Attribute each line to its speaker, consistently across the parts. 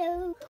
Speaker 1: Hello.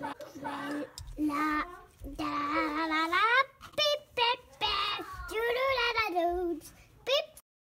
Speaker 1: la, da, da, da, da.